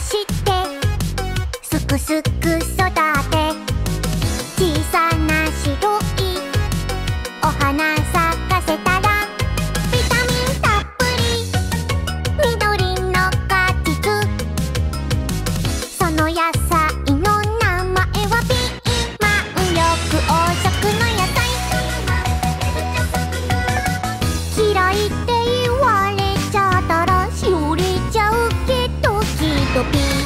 してすくすく育て我不。